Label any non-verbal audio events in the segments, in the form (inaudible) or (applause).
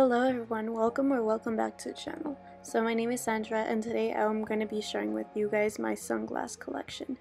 Hello everyone, welcome or welcome back to the channel. So my name is Sandra and today I'm going to be sharing with you guys my sunglass collection.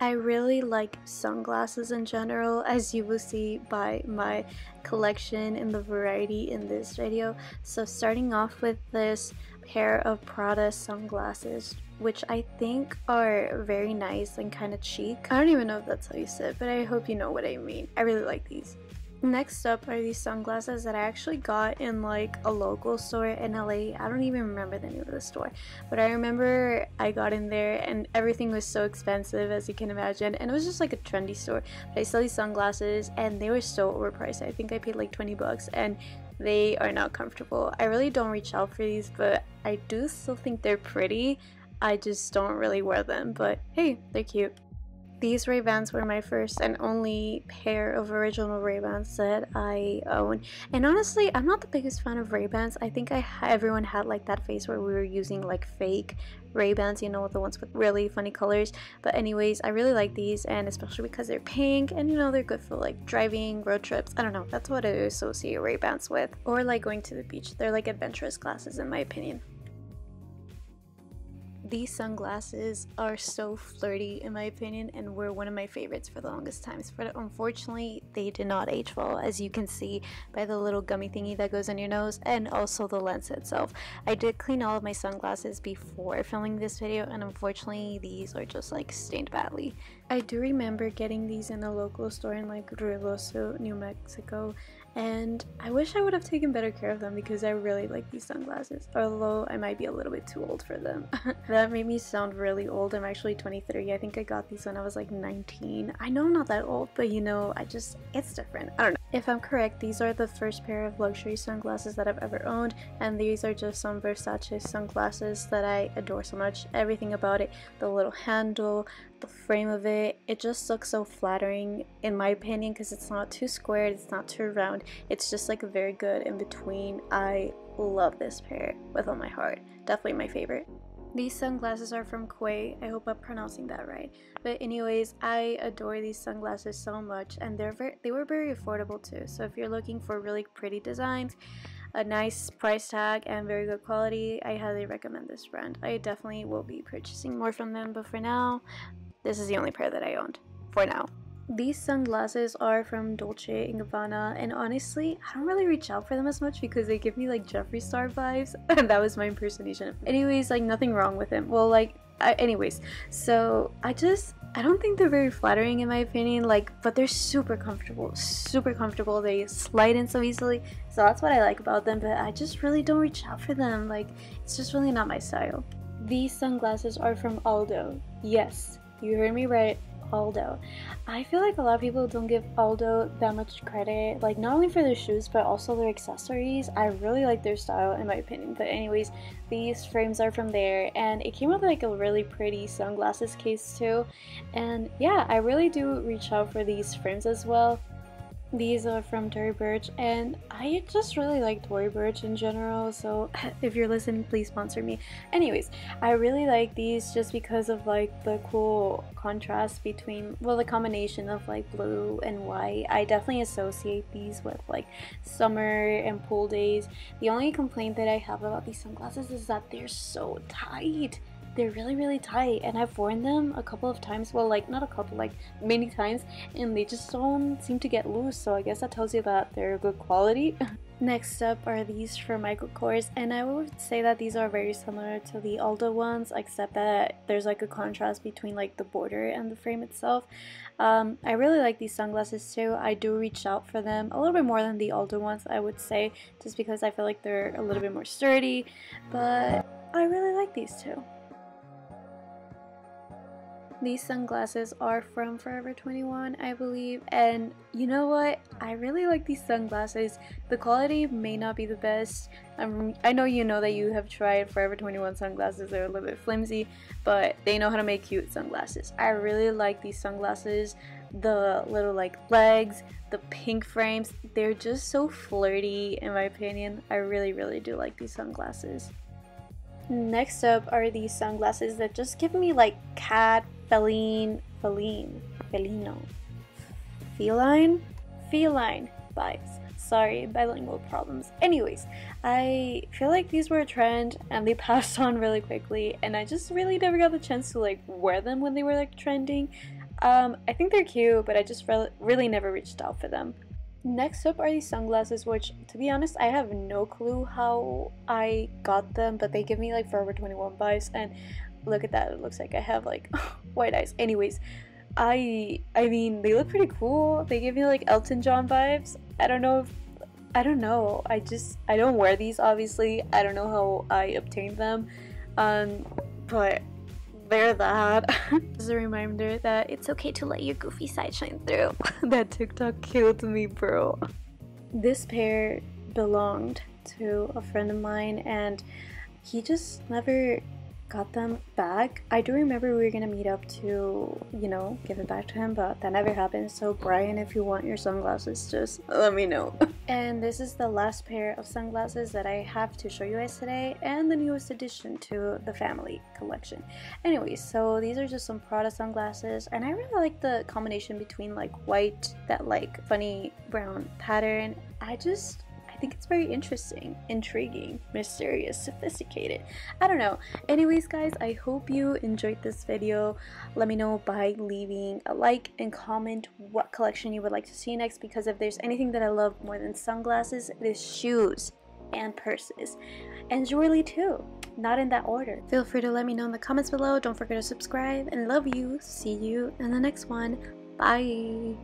I really like sunglasses in general as you will see by my collection and the variety in this video. So starting off with this pair of Prada sunglasses which I think are very nice and kind of chic. I don't even know if that's how you say it but I hope you know what I mean. I really like these. Next up are these sunglasses that I actually got in like a local store in LA. I don't even remember the name of the store, but I remember I got in there and everything was so expensive as you can imagine. And it was just like a trendy store. But I saw these sunglasses and they were so overpriced. I think I paid like 20 bucks and they are not comfortable. I really don't reach out for these, but I do still think they're pretty. I just don't really wear them, but hey, they're cute. These Ray-Bans were my first and only pair of original Ray-Bans that I own. And honestly, I'm not the biggest fan of Ray-Bans. I think I everyone had like that phase where we were using like fake Ray-Bans, you know, the ones with really funny colors. But anyways, I really like these and especially because they're pink and you know, they're good for like driving, road trips. I don't know, that's what I associate Ray-Bans with. Or like going to the beach. They're like adventurous glasses in my opinion. These sunglasses are so flirty in my opinion and were one of my favorites for the longest times but unfortunately they did not age well as you can see by the little gummy thingy that goes on your nose and also the lens itself. I did clean all of my sunglasses before filming this video and unfortunately these are just like stained badly. I do remember getting these in a local store in like Ruidoso, New Mexico and I wish I would have taken better care of them because I really like these sunglasses although I might be a little bit too old for them. (laughs) that made me sound really old. I'm actually 23. I think I got these when I was like 19. I know I'm not that old but you know I just it's different. I don't know. If I'm correct these are the first pair of luxury sunglasses that I've ever owned and these are just some Versace sunglasses that I adore so much. Everything about it, the little handle, the frame of it, it just looks so flattering in my opinion because it's not too squared, it's not too round, it's just like very good in between. I love this pair with all my heart, definitely my favorite. These sunglasses are from Quay. I hope I'm pronouncing that right. But anyways, I adore these sunglasses so much and they're very they were very affordable too. So if you're looking for really pretty designs, a nice price tag and very good quality, I highly recommend this brand. I definitely will be purchasing more from them, but for now, this is the only pair that I owned for now. These sunglasses are from Dolce & Gabbana and honestly, I don't really reach out for them as much because they give me like Jeffree Star vibes (laughs) that was my impersonation. Anyways, like nothing wrong with him. Well, like, I, anyways, so I just, I don't think they're very flattering in my opinion, like, but they're super comfortable, super comfortable. They slide in so easily, so that's what I like about them, but I just really don't reach out for them. Like, it's just really not my style. These sunglasses are from Aldo. Yes, you heard me right, Aldo. I feel like a lot of people don't give Aldo that much credit, like not only for their shoes but also their accessories. I really like their style in my opinion. But anyways, these frames are from there and it came with like a really pretty sunglasses case too. And yeah, I really do reach out for these frames as well. These are from Tory Burch and I just really like Tory Burch in general so (laughs) if you're listening please sponsor me. Anyways, I really like these just because of like the cool contrast between well the combination of like blue and white. I definitely associate these with like summer and pool days. The only complaint that I have about these sunglasses is that they're so tight they're really really tight and I've worn them a couple of times well like not a couple like many times and they just don't seem to get loose so I guess that tells you that they're good quality. (laughs) Next up are these from Michael Kors and I would say that these are very similar to the Aldo ones except that there's like a contrast between like the border and the frame itself. Um, I really like these sunglasses too. I do reach out for them a little bit more than the Aldo ones I would say just because I feel like they're a little bit more sturdy but I really like these too. These sunglasses are from Forever 21, I believe, and you know what? I really like these sunglasses. The quality may not be the best. Um, I know you know that you have tried Forever 21 sunglasses. They're a little bit flimsy, but they know how to make cute sunglasses. I really like these sunglasses. The little like legs, the pink frames, they're just so flirty in my opinion. I really, really do like these sunglasses. Next up are these sunglasses that just give me like cat feline, feline, felino, feline, feline vibes. Sorry, bilingual problems. Anyways, I feel like these were a trend and they (laughs) passed on really quickly, and I just really never got the chance to like wear them when they were like trending. Um, I think they're cute, but I just re- really never reached out for them. Next up are these sunglasses, which to be honest, I have no clue how I got them, but they give me like Forever 21 vibes. And look at that, it looks like I have like (laughs) white eyes. Anyways, I I mean they look pretty cool. They give me like Elton John vibes. I don't know if I don't know. I just I don't wear these obviously. I don't know how I obtained them. Um but they're that. (laughs) As a reminder that it's okay to let your goofy side shine through. (laughs) that TikTok killed me, bro. This pair belonged to a friend of mine and he just never got them back. I do remember we were gonna meet up to, you know, give it back to him, but that never happened. So, Brian, if you want your sunglasses, just let me know. (laughs) and this is the last pair of sunglasses that I have to show you guys today, and the newest addition to the family collection. Anyways, so these are just some Prada sunglasses, and I really like the combination between like white, that like funny brown pattern. I just I think it's very interesting, intriguing, mysterious, sophisticated. I don't know. Anyways, guys, I hope you enjoyed this video. Let me know by leaving a like and comment what collection you would like to see next because if there's anything that I love more than sunglasses, it is shoes and purses. And jewelry too. Not in that order. Feel free to let me know in the comments below. Don't forget to subscribe and love you. See you in the next one. Bye